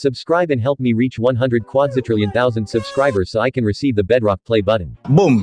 Subscribe and help me reach 100 quadzillion thousand subscribers so I can receive the Bedrock play button. Boom.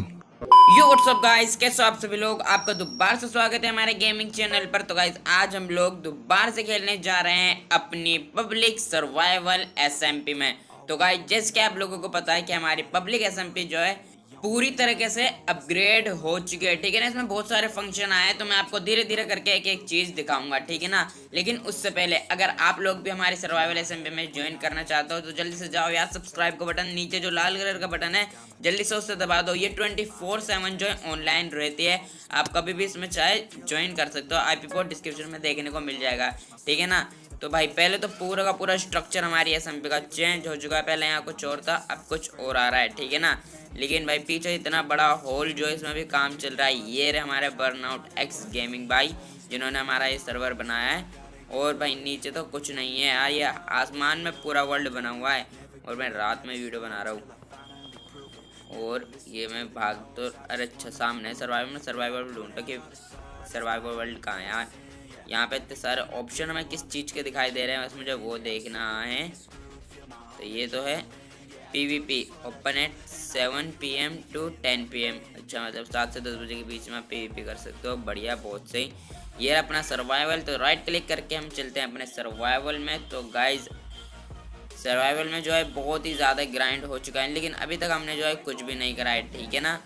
Yo WhatsApp guys कैसे आप सभी लोग आपका दोबारा से स्वागत है हमारे गेमिंग चैनल पर तो गाइस आज हम लोग दोबारा से खेलने जा रहे हैं अपनी पब्लिक सर्वाइवल एसएमपी में तो गाइस जैसे कि आप लोगों को पता है कि हमारी पब्लिक एसएमपी जो है पूरी तरीके से अपग्रेड हो चुकी है, ठीक है ना? इसमें बहुत सारे फ़ंक्शन आए तो मैं आपको धीरे धीरे करके एक एक चीज़ दिखाऊँगा, ठीक है ना? लेकिन उससे पहले, अगर आप लोग भी हमारे सर्वाइवल एसएमपी में ज्वाइन करना चाहते हो तो जल्दी से जाओ यार सब्सक्राइब का बटन नीचे जो लाल कलर का बटन है, जल्दी से उससे दबा दो। ये ट्वेंटी फोर सेवन जो है ऑनलाइन रहती है। आप कभी भी इसमें चाहे ज्वाइन कर सकते हो। आई पी डिस्क्रिप्शन में देखने को मिल जाएगा, ठीक है ना? तो भाई, पहले तो पूरा का पूरा स्ट्रक्चर हमारी एस का चेंज हो चुका है। पहले यहाँ कुछ और था, अब कुछ और आ रहा है, ठीक है ना? लेकिन भाई, पीछे इतना बड़ा होल जो इसमें भी काम चल रहा है, ये रहे हमारे बर्नआउट एक्स गेमिंग भाई, जिन्होंने हमारा ये सर्वर बनाया है। और भाई, नीचे तो कुछ नहीं है यार, ये आसमान में पूरा वर्ल्ड बना हुआ है। और मैं रात में वीडियो बना रहा हूँ। और ये मैं भाग तो अरे अच्छा सामने सर्वाइवल में सर्वाइवर ढूंढता कि सर्वाइवल वर्ल्ड कहाँ है यार? यहाँ पे इतने सारे ऑप्शन हमें किस चीज़ के दिखाई दे रहे हैं, बस मुझे वो देखना है। तो ये तो है PVP open at seven P M to ten P M अच्छा मतलब सात से दस बजे के बीच में पीवीपी कर सकते हो, बढ़िया बहुत सही। ये अपना सर्वाइवल तो राइट क्लिक करके हम चलते हैं अपने सर्वाइवल में। तो गाइज़ सर्वाइवल में जो है बहुत ही ज़्यादा ग्राइंड हो चुका है, लेकिन अभी तक हमने जो है कुछ भी नहीं करा है, ठीक है ना?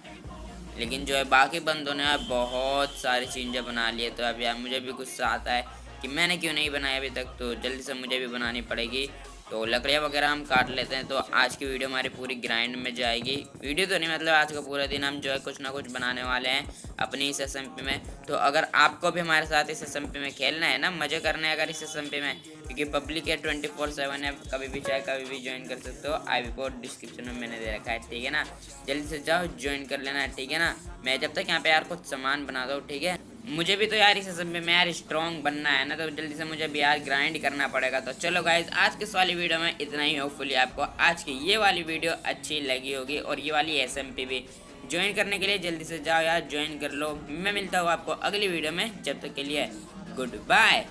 लेकिन जो है, बाकी बंदों ने बहुत सारी चीज़ें बना लिए तो अभी यार मुझे भी गुस्सा आता है कि मैंने क्यों नहीं बनाया अभी तक? तो जल्दी से मुझे भी बनानी पड़ेगी। तो लकड़ियाँ वगैरह हम काट लेते हैं तो आज की वीडियो हमारी पूरी ग्राइंड में जाएगी। वीडियो तो नहीं मतलब आज का पूरा दिन हम जो है कुछ ना कुछ बनाने वाले हैं अपनी इस एस में। तो अगर आपको भी हमारे साथ इस एस में खेलना है ना, मज़े करने हैं अगर इस एस में, क्योंकि पब्लिक है ट्वेंटी फोर सेवन है, कभी भी चाहे कभी भी ज्वाइन कर सकते हो आई वी कोड डिस्क्रिप्शन में मैंने दे रखा है, ठीक है ना? जल्दी से जाओ ज्वाइन कर लेना, ठीक है ना? मैं जब तक यहाँ पे यार कुछ सामान बना दो, ठीक है? मुझे भी तो यार इस सब में यार स्ट्रॉन्ग बनना है ना तो जल्दी से मुझे भी यार ग्राइंड करना पड़ेगा। तो चलो गाइज़ आज के इस वाली वीडियो में इतना ही। होपफुली आपको आज की ये वाली वीडियो अच्छी लगी होगी और ये वाली एसएमपी भी। ज्वाइन करने के लिए जल्दी से जाओ यार ज्वाइन कर लो। मैं मिलता हूँ आपको अगली वीडियो में। जब तक के लिए गुड बाय